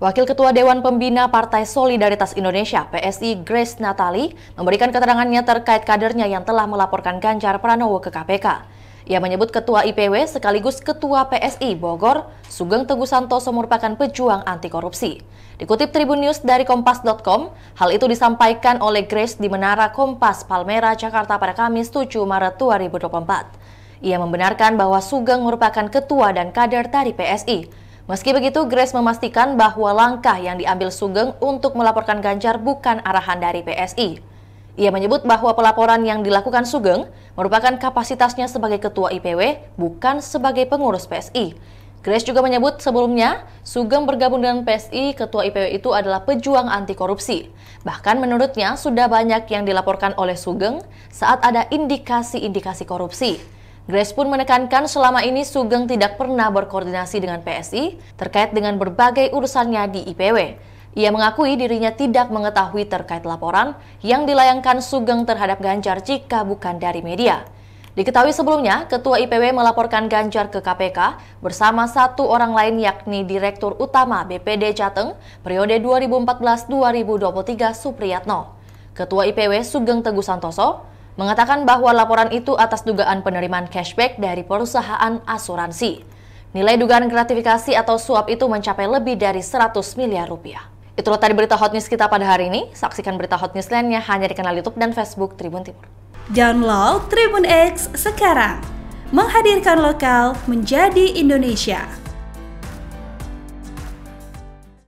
Wakil Ketua Dewan Pembina Partai Solidaritas Indonesia PSI Grace Natali memberikan keterangannya terkait kadernya yang telah melaporkan Ganjar Pranowo ke KPK. Ia menyebut Ketua IPW sekaligus Ketua PSI Bogor, Sugeng Teguh Santoso merupakan pejuang anti korupsi. Dikutip Tribun News dari Kompas.com, hal itu disampaikan oleh Grace di Menara Kompas Palmera, Jakarta pada Kamis 7 Maret 2024. Ia membenarkan bahwa Sugeng merupakan ketua dan kader dari PSI. Meski begitu, Grace memastikan bahwa langkah yang diambil Sugeng untuk melaporkan Ganjar bukan arahan dari PSI. Ia menyebut bahwa pelaporan yang dilakukan Sugeng merupakan kapasitasnya sebagai ketua IPW, bukan sebagai pengurus PSI. Grace juga menyebut sebelumnya, Sugeng bergabung dengan PSI, ketua IPW itu adalah pejuang anti korupsi. Bahkan menurutnya sudah banyak yang dilaporkan oleh Sugeng saat ada indikasi-indikasi korupsi. Grace pun menekankan selama ini Sugeng tidak pernah berkoordinasi dengan PSI terkait dengan berbagai urusannya di IPW. Ia mengakui dirinya tidak mengetahui terkait laporan yang dilayangkan Sugeng terhadap Ganjar jika bukan dari media. Diketahui sebelumnya, Ketua IPW melaporkan Ganjar ke KPK bersama satu orang lain yakni Direktur Utama BPD Jateng periode 2014-2023 Supriyatno. Ketua IPW Sugeng Teguh Santoso mengatakan bahwa laporan itu atas dugaan penerimaan cashback dari perusahaan asuransi. Nilai dugaan gratifikasi atau suap itu mencapai lebih dari 100 miliar rupiah. Itulah tadi berita hot news kita pada hari ini. Saksikan berita hot news lainnya hanya di kanal YouTube dan Facebook Tribun Timur. Download Tribun X sekarang. Menghadirkan lokal menjadi Indonesia.